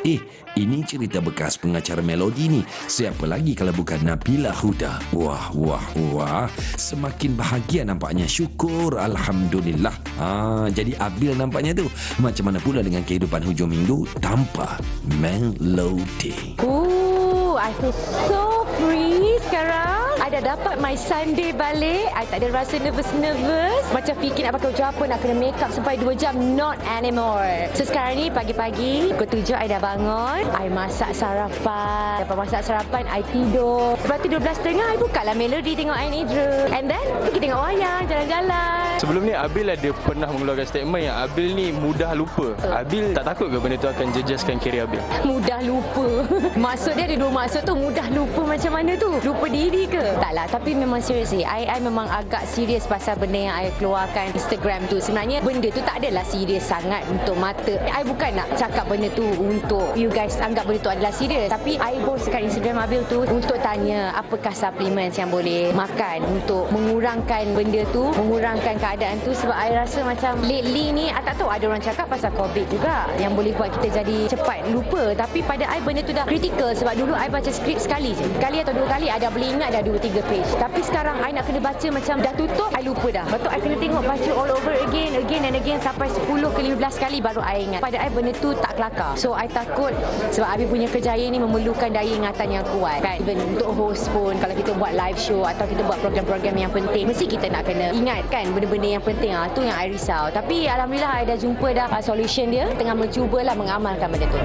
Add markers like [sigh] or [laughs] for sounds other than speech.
Eh, ini cerita bekas pengacara melodi ni. Siapa lagi kalau bukan Nabila Huda? Wah, wah, wah. Semakin bahagia nampaknya. Syukur. Alhamdulillah. Ah, jadi Abil nampaknya tu. Macam mana pula dengan kehidupan hujung minggu tanpa melodi? Ooh, I feel so free sekarang. I dah dapat my Sunday balik. I tak ada rasa nervous-nervous. Macam fikir nak pakai apa, nak kena make up sampai 2 jam. Not anymore. So sekarang ni pagi-pagi, pukul 7 I dah bangun. I masak sarapan. Lepas masak sarapan, I tidur. Lepas tu 12.30, I buka lah melody tengok Ain Idra. And then, pergi tengok wayang, jalan-jalan. Sebelum ni Abil ada pernah mengeluarkan statement yang Abil ni mudah lupa. Abil tak takut ke benda tu akan jejaskan kiri Abil? Mudah lupa. [laughs] maksud dia ada dua maksud tu. Mudah lupa macam mana tu? Lupa diri ke? Taklah. Tapi memang serius sih. I, I memang agak serius pasal benda yang I keluarkan Instagram tu. Sebenarnya benda tu tak adalah serius sangat untuk mata. I bukan nak cakap benda tu untuk you guys anggap benda tu adalah serius. Tapi I postkan Instagram Abil tu untuk tanya apakah supplements yang boleh makan untuk mengurangkan benda tu. Mengurangkan keadaan tu sebab I rasa macam lately ni I tak tahu ada orang cakap pasal COVID juga yang boleh buat kita jadi cepat lupa. Tapi pada I benda tu dah critical sebab dulu I baca skrip sekali je. Sekali atau dua kali I dah boleh ingat dah dua tiga page. Tapi sekarang I nak kena baca macam dah tutup I lupa dah. Tu I kena tengok baca all over again again and again sampai 10 ke 15 kali baru I ingat. Pada I benda tu tak kelakar. So I takut sebab Abi punya kerjaya ni memerlukan daya ingatan yang kuat kan? Even untuk host pun kalau kita buat live show atau kita buat program-program yang penting mesti kita nak kena ingat kan? Benda-benda benda yang penting. Ah tu yang I risau. Tapi alhamdulillah I dah jumpa dah solution dia. Tengah mencubalah mengamalkan benda tu